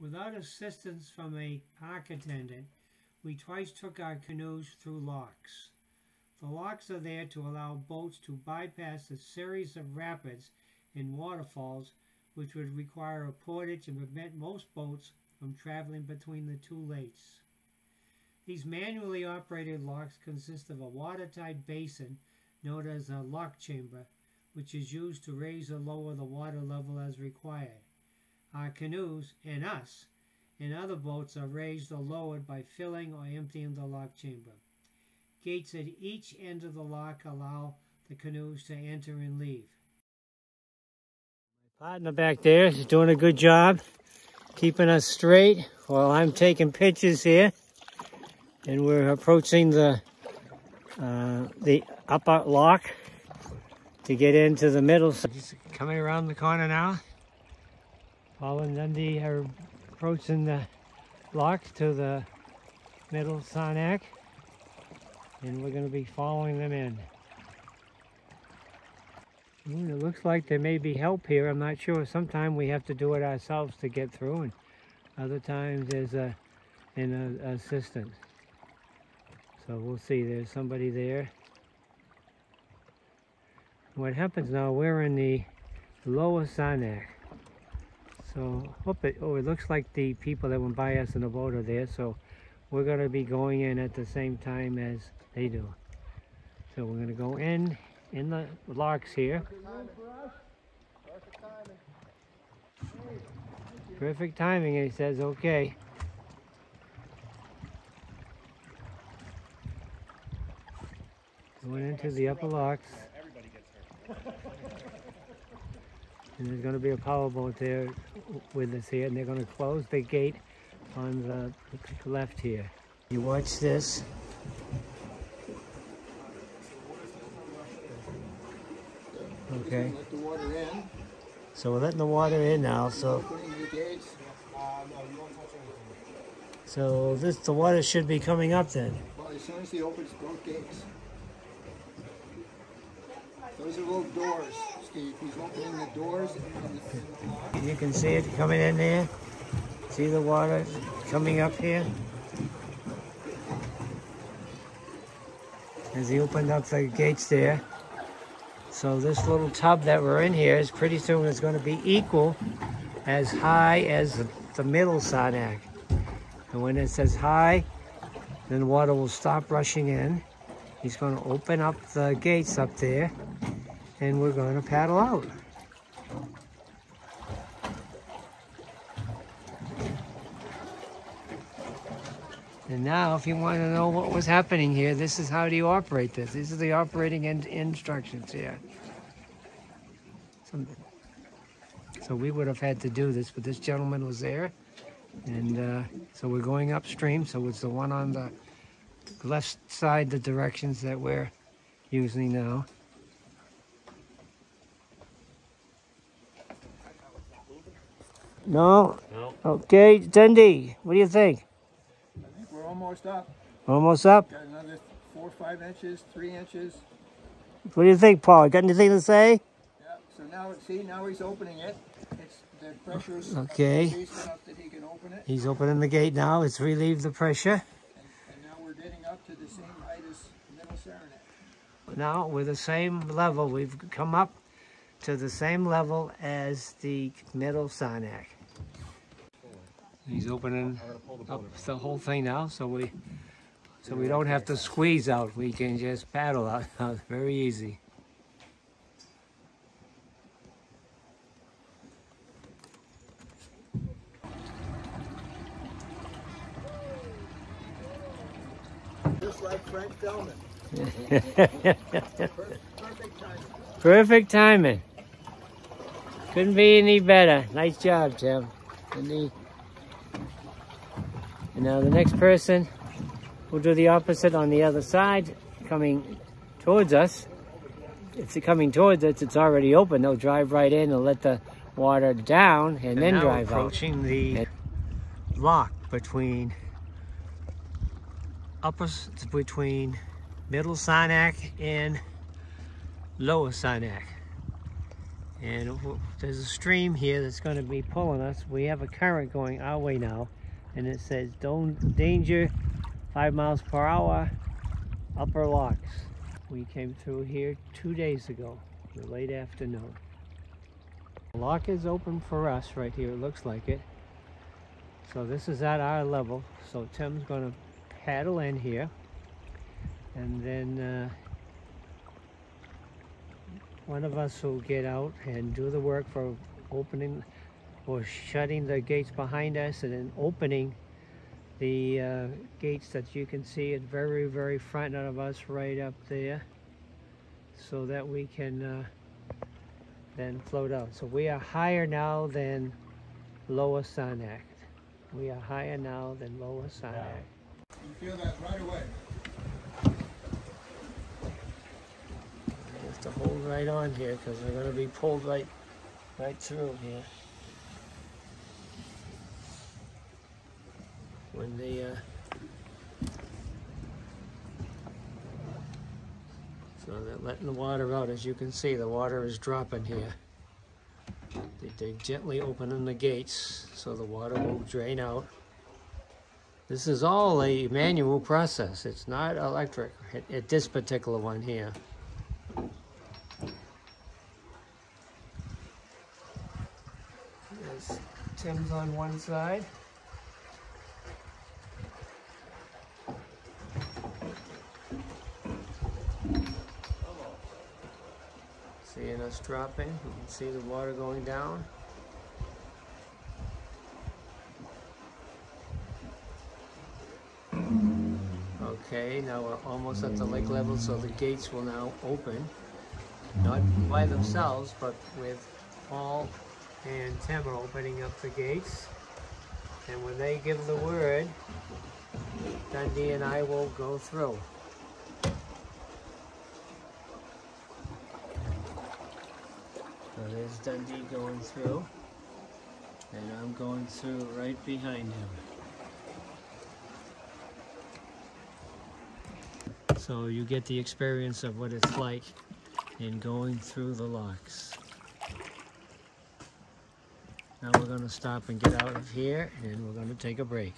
Without assistance from a park attendant, we twice took our canoes through locks. The locks are there to allow boats to bypass a series of rapids and waterfalls which would require a portage and prevent most boats from traveling between the two lakes. These manually operated locks consist of a watertight basin known as a lock chamber, which is used to raise or lower the water level as required. Our canoes, and us, and other boats are raised or lowered by filling or emptying the lock chamber. Gates at each end of the lock allow the canoes to enter and leave. My partner back there is doing a good job keeping us straight while I'm taking pictures here. And we're approaching the uh, the upper lock to get into the middle. Just coming around the corner now. Paul and Dundee are approaching the lock to the middle Saranac. And we're going to be following them in. Ooh, it looks like there may be help here. I'm not sure. Sometimes we have to do it ourselves to get through, and other times there's a an uh, a, assistant. So we'll see. There's somebody there. What happens now? We're in the lower Saranac. So, hope it, oh, it looks like the people that went by us in the boat are there. So, we're going to be going in at the same time as they do. So, we're going to go in in the locks here. Perfect timing, he says, okay. Going into the upper locks. And there's going to be a power boat there with us here, and they're going to close the gate on the left here. You watch this. Okay. So we're letting the water in now. So so this the water should be coming up then. Well, as soon as he opens both gates. Those are little doors, You can see it coming in there. See the water coming up here. As he opened up the gates there. So this little tub that we're in here is pretty soon is going to be equal as high as the, middle Saranac. And when it says high, then water will stop rushing in. He's going to open up the gates up there and we're going to paddle out. And now, if you want to know what was happening here, this is how do you operate this. These are the operating in instructions here. So, so we would have had to do this, but this gentleman was there. And uh, so we're going upstream. So it's the one on the left side, the directions that we're using now. No? No. Okay, Dundee, what do you think? I think we're almost up. Almost up? Got another four or five inches, three inches. What do you think, Paul? Got anything to say? Yeah. So now, see, now he's opening it. It's the pressure's Okay. increased enough that he can open it. He's opening the gate now. It's relieved the pressure. And now we're getting up to the same height as Middle Saranac. Now, we're the same level. We've come up to the same level as the middle Saranac. He's mm. opening up the whole thing now, so we so we don't have to squeeze out. We can just paddle out. Very easy. Just like Frank Thelman. Perfect timing. Perfect timing. Couldn't be any better. Nice job, Tim. The, and now the next person will do the opposite on the other side, coming towards us. It's coming towards us. It's already open. They'll drive right in and let the water down, and, then now drive approaching out. the lock between upper between middle Saranac and lower Saranac. And there's a stream here that's going to be pulling us. We have a current going our way now, and it says don't danger, five miles per hour, upper locks. We came through here two days ago, the late afternoon. The lock is open for us right here. It looks like it. So this is at our level. So Tim's going to paddle in here, and then. Uh, one of us will get out and do the work for opening or shutting the gates behind us and then opening the uh, gates that you can see at very very front of us right up there so that we can uh, then float out so we are higher now than Lower Saranac we are higher now than Lower Saranac You feel that right away. We have to hold right on here because we're going to be pulled right, right through here. When the, uh, so they're letting the water out. As you can see, the water is dropping here. They, they gently opening the gates so the water will drain out. This is all a manual process. It's not electric at, at this particular one here. Tim's on one side. Seeing us dropping, you can see the water going down. Okay, now we're almost at the lake level, so the gates will now open. Not by themselves, but with Paul and Tim opening up the gates. And when they give the word, Dundee and I will go through. There's Dundee going through. And I'm going through right behind him. So you get the experience of what it's like in going through the locks. Now we're going to stop and get out of here and we're going to take a break.